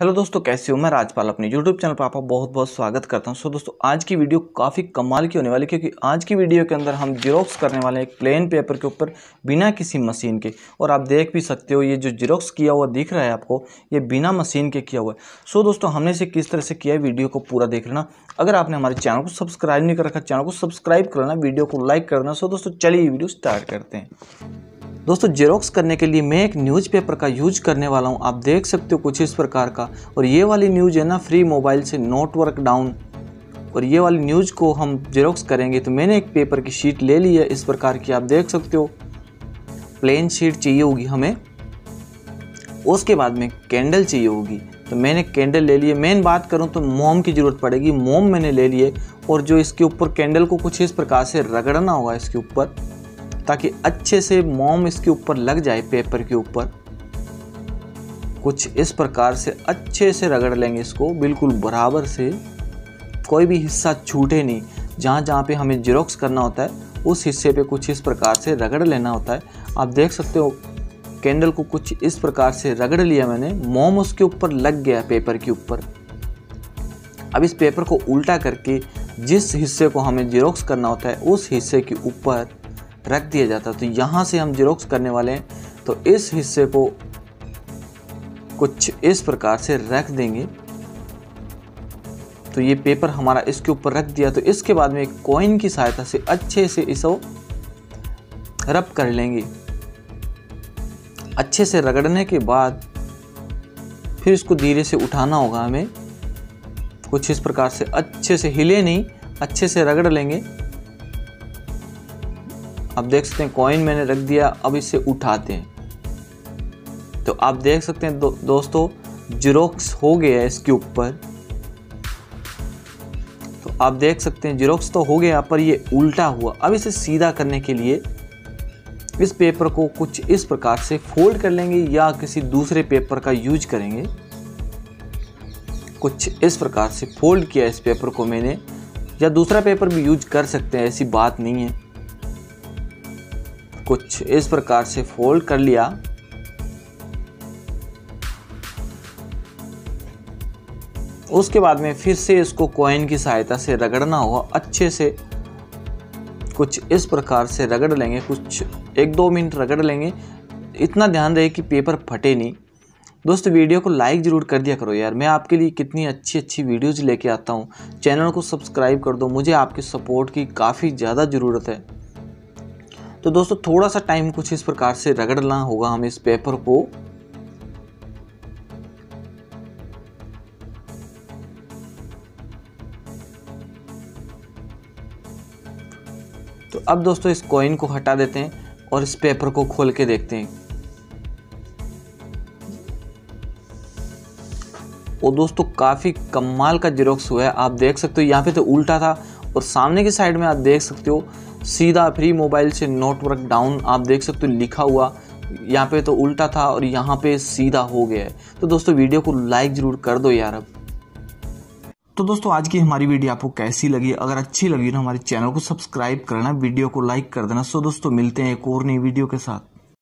Hello दोस्तों, कैसे हो? मैं राजपाल अपने यूट्यूब चैनल पर आपका बहुत बहुत स्वागत करता हूँ। सो दोस्तों, आज की वीडियो काफ़ी कमाल की होने वाली क्योंकि आज की वीडियो के अंदर हम जीरोक्स करने वाले हैं एक प्लेन पेपर के ऊपर बिना किसी मशीन के। और आप देख भी सकते हो, ये जो जीरोक्स किया हुआ दिख रहा है आपको, ये बिना मशीन के किया हुआ है। सो दोस्तों, हमने इसे किस तरह से किया है वीडियो को पूरा देख लेना। अगर आपने हमारे चैनल को सब्सक्राइब नहीं कर रखा, चैनल को सब्सक्राइब कर लेना, वीडियो को लाइक कर देना। सो दोस्तों, चलिए वीडियो स्टार्ट करते हैं। दोस्तों जेरोक्स करने के लिए मैं एक न्यूज़पेपर का यूज़ करने वाला हूँ। आप देख सकते हो कुछ इस प्रकार का। और ये वाली न्यूज़ है ना फ्री मोबाइल से नोट वर्क डाउन और ये वाली न्यूज़ को हम जेरोक्स करेंगे तो मैंने एक पेपर की शीट ले ली है इस प्रकार की, आप देख सकते हो। प्लेन शीट चाहिए होगी हमें। उसके बाद में कैंडल चाहिए होगी। तो मैंने कैंडल ले लिए मेन बात करूँ तो मोम की ज़रूरत पड़ेगी। मोम मैंने ले लिए और जो इसके ऊपर कैंडल को कुछ इस प्रकार से रगड़ना होगा इसके ऊपर ताकि अच्छे से मोम इसके ऊपर लग जाए, पेपर के ऊपर। कुछ इस प्रकार से अच्छे से रगड़ लेंगे इसको, बिल्कुल बराबर से। कोई भी हिस्सा छूटे नहीं। जहाँ जहाँ पे हमें जेरोक्स करना होता है, उस हिस्से पे कुछ इस प्रकार से रगड़ लेना होता है। आप देख सकते हो कैंडल को कुछ इस प्रकार से रगड़ लिया मैंने। मोम उसके ऊपर लग गया, पेपर के ऊपर। अब इस पेपर को उल्टा करके जिस हिस्से को हमें जेरोक्स करना होता है, उस हिस्से के ऊपर रख दिया जाता है। तो यहाँ से हम जीरोक्स करने वाले हैं। तो इस हिस्से को कुछ इस प्रकार से रख देंगे। तो ये पेपर हमारा इसके ऊपर रख दिया। तो इसके बाद में कॉइन की सहायता से अच्छे से इसको रब कर लेंगे। अच्छे से रगड़ने के बाद फिर इसको धीरे से उठाना होगा हमें। कुछ इस प्रकार से अच्छे से हिले नहीं, अच्छे से रगड़ लेंगे। अब देख सकते हैं कॉइन मैंने रख दिया अब इसे उठाते हैं। तो आप देख सकते हैं दो, दोस्तों जीरोक्स हो गया है इसके ऊपर। तो आप देख सकते हैं जीरोक्स तो हो गया पर ये उल्टा हुआ। अब इसे सीधा करने के लिए इस पेपर को कुछ इस प्रकार से फोल्ड कर लेंगे या किसी दूसरे पेपर का यूज़ करेंगे। कुछ इस प्रकार से फोल्ड किया इस पेपर को मैंने या दूसरा पेपर भी यूज़ कर सकते हैं ऐसी बात नहीं है। कुछ इस प्रकार से फोल्ड कर लिया। उसके बाद में फिर से इसको कॉइन की सहायता से रगड़ना होगा। अच्छे से कुछ इस प्रकार से रगड़ लेंगे। कुछ एक दो मिनट रगड़ लेंगे। इतना ध्यान रहे कि पेपर फटे नहीं। दोस्तों, वीडियो को लाइक ज़रूर कर दिया करो यार। मैं आपके लिए कितनी अच्छी अच्छी वीडियोज़ लेके आता हूँ। चैनल को सब्सक्राइब कर दो। मुझे आपके सपोर्ट की काफ़ी ज़्यादा ज़रूरत है। तो दोस्तों थोड़ा सा टाइम कुछ इस प्रकार से रगड़ना होगा हमें इस पेपर को। तो अब दोस्तों, इस कॉइन को हटा देते हैं और इस पेपर को खोल के देखते हैं। और दोस्तों, काफ़ी कमाल का जेरोक्स हुआ है। आप देख सकते हो, यहाँ पे तो उल्टा था। और सामने की साइड में आप देख सकते हो, सीधा फ्री मोबाइल से नोट वर्क डाउन आप देख सकते हो लिखा हुआ, यहाँ पे तो उल्टा था और यहाँ पे सीधा हो गया है। तो दोस्तों, वीडियो को लाइक ज़रूर कर दो यार। अब तो दोस्तों, आज की हमारी वीडियो आपको कैसी लगी? अगर अच्छी लगी तो हमारे चैनल को सब्सक्राइब करना, वीडियो को लाइक कर देना। सो दोस्तों, मिलते हैं एक और नई वीडियो के साथ।